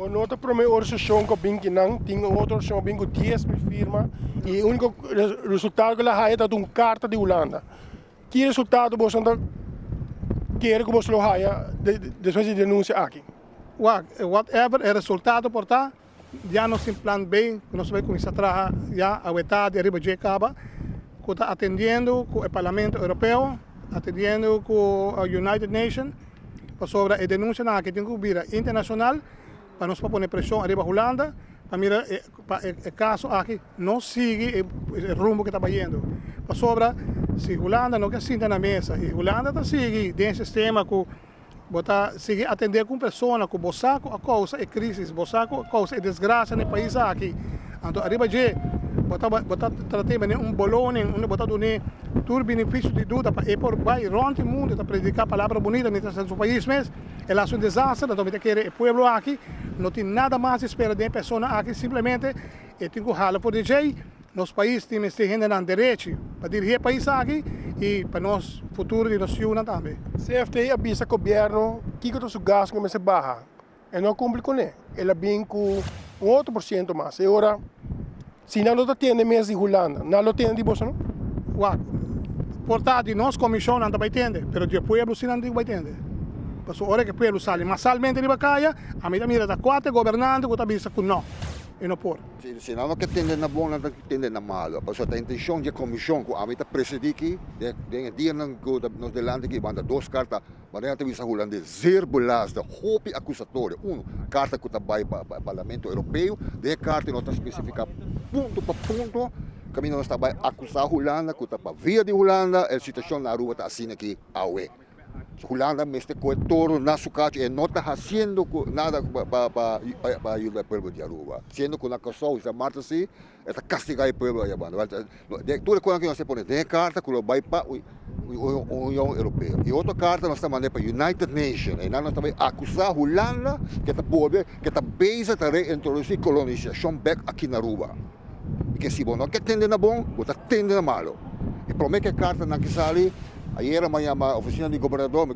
O nota para minha organização que bem que não tem outra organização bem com 10 mil firmas e o único resultado que ela é uma carta de Holanda. Que resultado você anda quer que você haja depois de denúncia aqui? Whatever é resultado por tá, já no sem plan B, nós vamos começar a trabalhar já a metade arriba de acaba, que está atendendo com o Parlamento Europeu, atendendo com a United Nations, sobre a denúncia que tem que vir internacional para nós pôr pressão arriba Holanda, para mirar o caso aqui não sigue o rumo que está indo. Para sobre se Holanda não quer sentar na mesa, e Holanda está seguindo dentro sistema que botar seguir atender com pessoas com bosaco a causa é crise, bosaco a causa é desgraça no país aqui. Então arriba de botar botar tratar um bolone, um botar do ne benefício de tudo para e por vai ronde mundo para predicar palavra bonita nesse país mesmo. É um desastre, então tem que o povo aqui não tem nada mais espera de pessoa aqui, simplesmente e tem que ralar por DJ. Nosso país tem esse gente na direito para dirigir o país aqui e para nós futuro de nós também. CFT avisa o governo que o gasto que se barra e não cumpre com ele. Ela vem com um outro por cento mais. E agora, se não lo tiene mesmo de Holanda, não lo tiene de você não? Portanto, nós comissão não vai entender, mas o povo não vai entender. Ora que o povo sai massalmente de caia, a mim mira da quatro governando, que vista com não. E não por. Se não que tende na boa, não que tende na malo. Porque a intenção de comissão, que a presidir aqui, de dia não que nós delante aqui, manda duas cartas, mas não tem Holanda, zero belasta, hope acusatório. Um, carta que está para o Parlamento Europeu, de carta nós especificar ponto para ponto, caminho nós está acusar a Holanda, que está para via de Holanda, a situação na rua está assim aqui, a UE. Holanda me este coetoro na sucacho e não está fazendo nada para ajudar o povo de Aruba. Sendo que na casal, essa Marta se, está castigar o povo de Aruba. Tudo que nós põe de carta que vai para a União Europeia. E outra carta nós estamos mandando para a United Nations. E nós estamos acusar a Holanda que está pobre, que está base para reintroduzir colonização back aqui na Aruba. Porque se você não quer atender na bom, você atende na malo. E promete que a carta não que sale, Ayer amanhã a oficina de governador me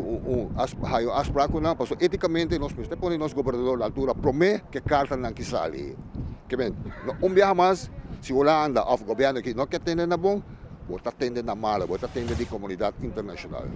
um raio aspraco não, porque eticamente nós depois nós governador na altura promete que carta não que sale. Que bem, um dia mais se Holanda ou o governo que não quer atender na bom, vou atender na mala, vou atender de comunidade internacional.